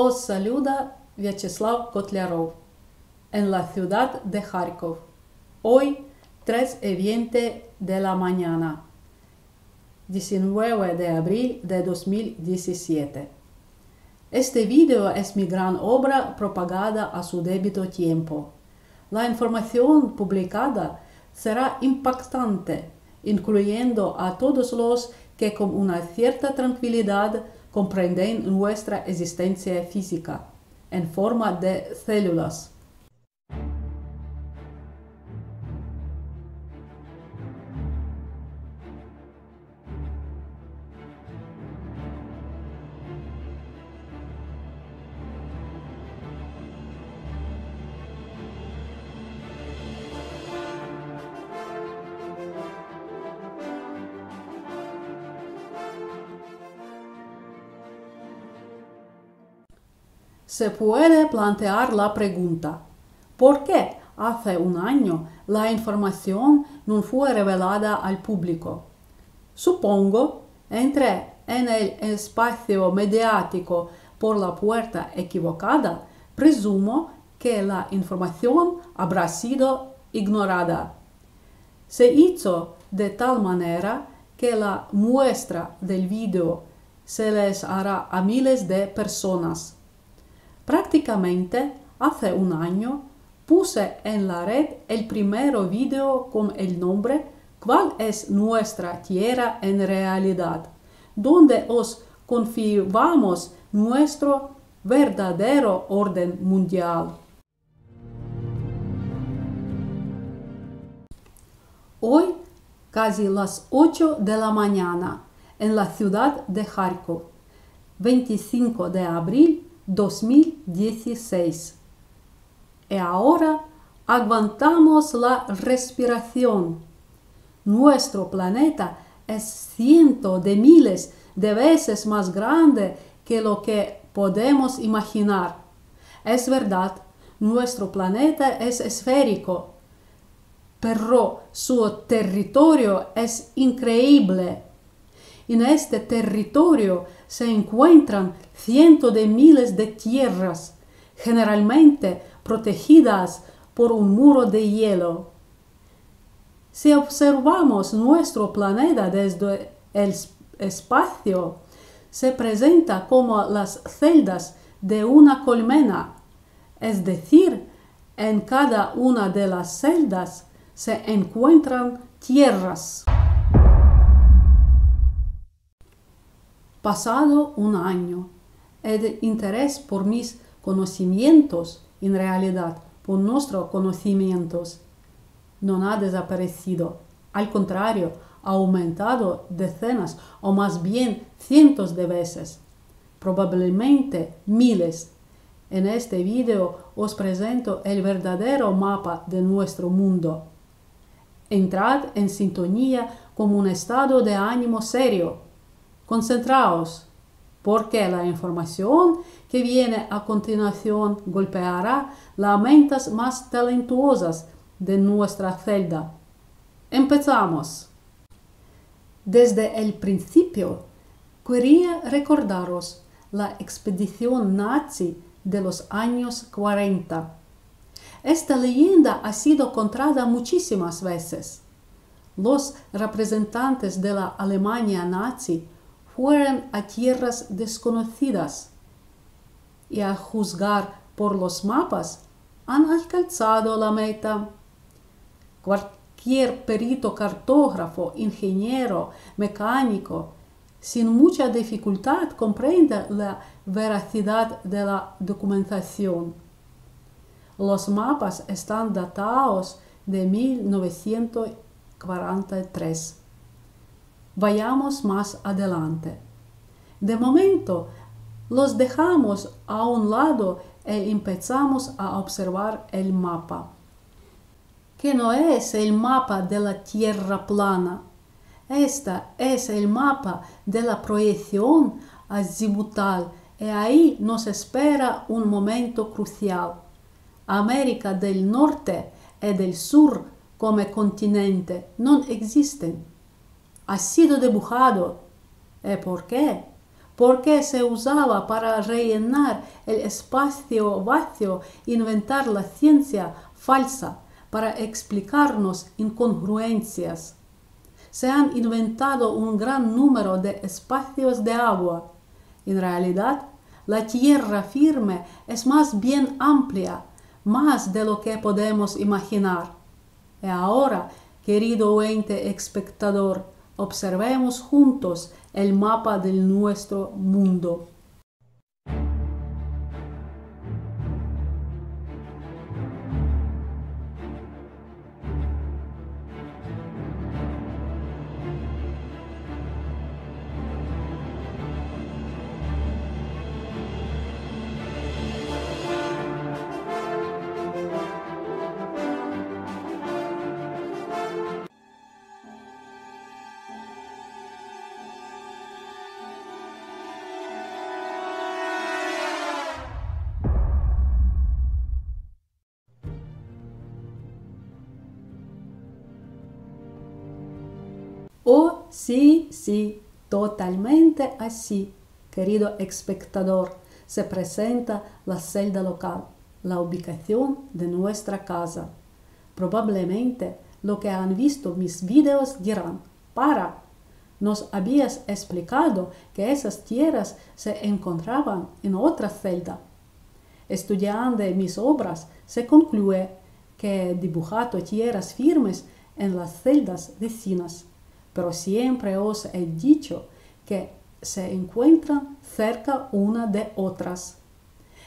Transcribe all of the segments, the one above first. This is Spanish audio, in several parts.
Os saluda Vyacheslav Kotlyarov en la ciudad de Kharkov. Hoy 3 y 20 de la mañana, 19 de abril de 2017. Este video es mi gran obra propagada a su debido tiempo. La información publicada será impactante, incluyendo a todos los que con una cierta tranquilidad comprenden nuestra existencia física en forma de células. Se puede plantear la pregunta, ¿por qué hace un año la información no fue revelada al público? Supongo, entré en el espacio mediático por la puerta equivocada, presumo que la información habrá sido ignorada. Se hizo de tal manera que la muestra del video se les hará a miles de personas. Prácticamente hace un año puse en la red el primer video con el nombre ¿Cuál es nuestra tierra en realidad? donde os confirmamos nuestro verdadero orden mundial. Hoy, casi las 8 de la mañana, en la ciudad de Kharkov, 25 de abril 2016. Y ahora aguantamos la respiración. Nuestro planeta es cientos de miles de veces más grande que lo que podemos imaginar. Es verdad, nuestro planeta es esférico, pero su territorio es increíble. En este territorio se encuentran cientos de miles de tierras, generalmente protegidas por un muro de hielo. Si observamos nuestro planeta desde el espacio, se presenta como las celdas de una colmena, es decir, en cada una de las celdas se encuentran tierras. Pasado un año, el interés por mis conocimientos, en realidad por nuestros conocimientos, no ha desaparecido. Al contrario, ha aumentado decenas o más bien cientos de veces, probablemente miles. En este video os presento el verdadero mapa de nuestro mundo. Entrad en sintonía con un estado de ánimo serio Concentraos, porque la información que viene a continuación golpeará las mentes más talentuosas de nuestra celda. Empezamos. Desde el principio, quería recordaros la expedición nazi de los años 40. Esta leyenda ha sido contada muchísimas veces. Los representantes de la Alemania nazi fueron a tierras desconocidas y a juzgar por los mapas han alcanzado la meta. Cualquier perito cartógrafo, ingeniero, mecánico, sin mucha dificultad comprende la veracidad de la documentación. Los mapas están datados de 1943. Vayamos más adelante. De momento, los dejamos a un lado y empezamos a observar el mapa. Que no es el mapa de la Tierra plana. Esta es el mapa de la proyección azimutal y ahí nos espera un momento crucial. América del Norte y del Sur como continente no existen ha sido dibujado. ¿Y por qué? porque se usaba para rellenar el espacio vacío, inventar la ciencia falsa para explicarnos incongruencias. Se han inventado un gran número de espacios de agua. En realidad, la tierra firme es más bien amplia, más de lo que podemos imaginar. Y ahora, querido oyente espectador, observemos juntos el mapa de nuestro mundo. Oh, sí, sí, totalmente así, querido espectador, se presenta la celda local, la ubicación de nuestra casa. Probablemente lo que han visto mis videos dirán, para, nos habías explicado que esas tierras se encontraban en otra celda. Estudiando mis obras, se concluye que he dibujado tierras firmes en las celdas vecinas pero siempre os he dicho que se encuentran cerca una de otras.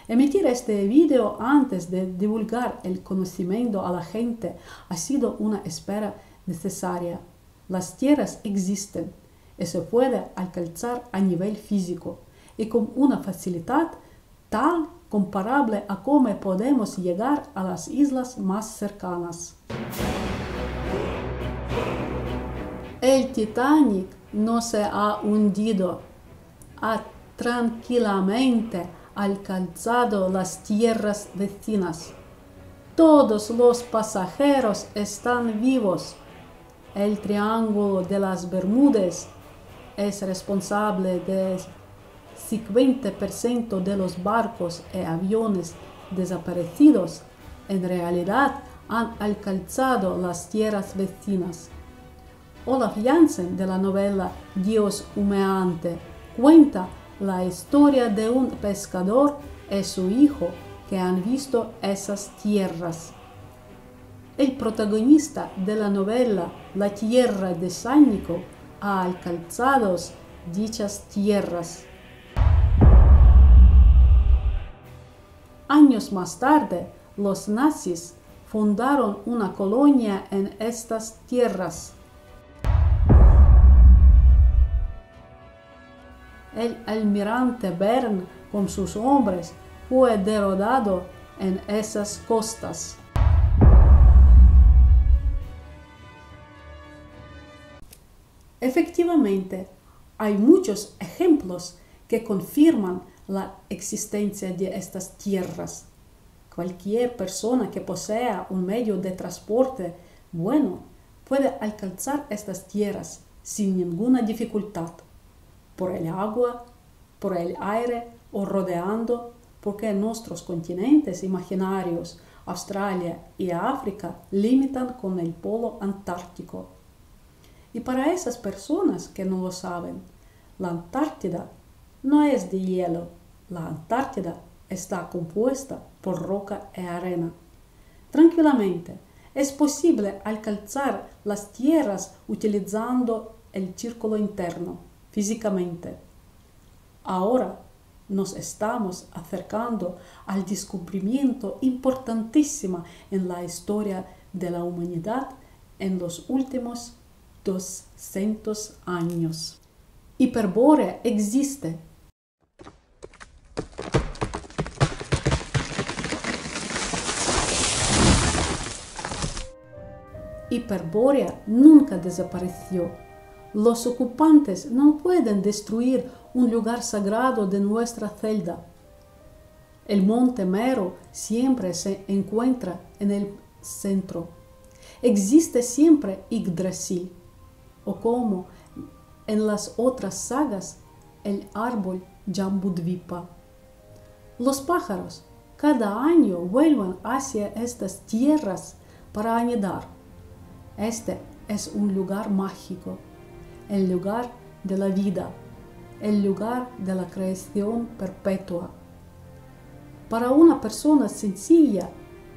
Emitir este video antes de divulgar el conocimiento a la gente ha sido una espera necesaria. Las tierras existen y se puede alcanzar a nivel físico y con una facilidad tal comparable a cómo podemos llegar a las islas más cercanas. El Titanic no se ha hundido, ha tranquilamente alcanzado las tierras vecinas. Todos los pasajeros están vivos. El Triángulo de las Bermudas es responsable del 50% de los barcos y aviones desaparecidos. En realidad han alcanzado las tierras vecinas. Olaf Jansen de la novela Dios humeante cuenta la historia de un pescador y su hijo que han visto esas tierras. El protagonista de la novela La tierra de Sánico ha alcanzado dichas tierras. Años más tarde, los nazis fundaron una colonia en estas tierras. El almirante Bern con sus hombres fue derrotado en esas costas. Efectivamente, hay muchos ejemplos que confirman la existencia de estas tierras. Cualquier persona que posea un medio de transporte bueno puede alcanzar estas tierras sin ninguna dificultad por el agua, por el aire o rodeando, porque nuestros continentes imaginarios, Australia y África, limitan con el polo antártico. Y para esas personas que no lo saben, la Antártida no es de hielo, la Antártida está compuesta por roca y arena. Tranquilamente, es posible alcanzar las tierras utilizando el círculo interno físicamente. Ahora nos estamos acercando al descubrimiento importantísimo en la historia de la humanidad en los últimos 200 años. Hiperbórea existe. Hiperbórea nunca desapareció los ocupantes no pueden destruir un lugar sagrado de nuestra celda. El monte Mero siempre se encuentra en el centro. Existe siempre Yggdrasil, o como en las otras sagas, el árbol Jambudvipa. Los pájaros cada año vuelven hacia estas tierras para anidar. Este es un lugar mágico, el lugar de la vida, el lugar de la creación perpetua. Para una persona sencilla,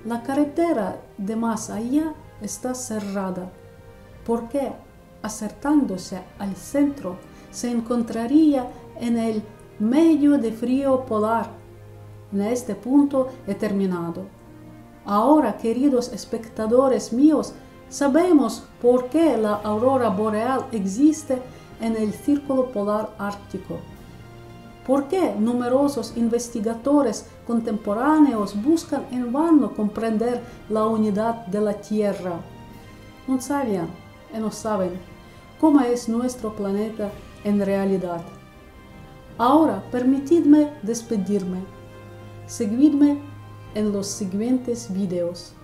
la carretera de más allá está cerrada, porque acertándose al centro se encontraría en el medio de frío polar en este punto he terminado. Ahora, queridos espectadores míos, sabemos por qué la aurora boreal existe en el círculo polar ártico. ¿Por qué numerosos investigadores contemporáneos buscan en vano comprender la unidad de la Tierra? No sabían no saben cómo es nuestro planeta en realidad. Ahora permitidme despedirme Seguidme en los siguientes videos.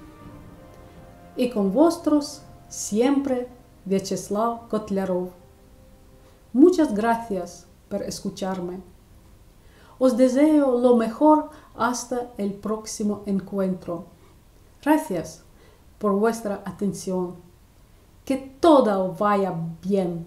Y con vosotros siempre Vyacheslav Kotlarov. Muchas gracias por escucharme. Os deseo lo mejor hasta el próximo encuentro. Gracias por vuestra atención. Que todo vaya bien.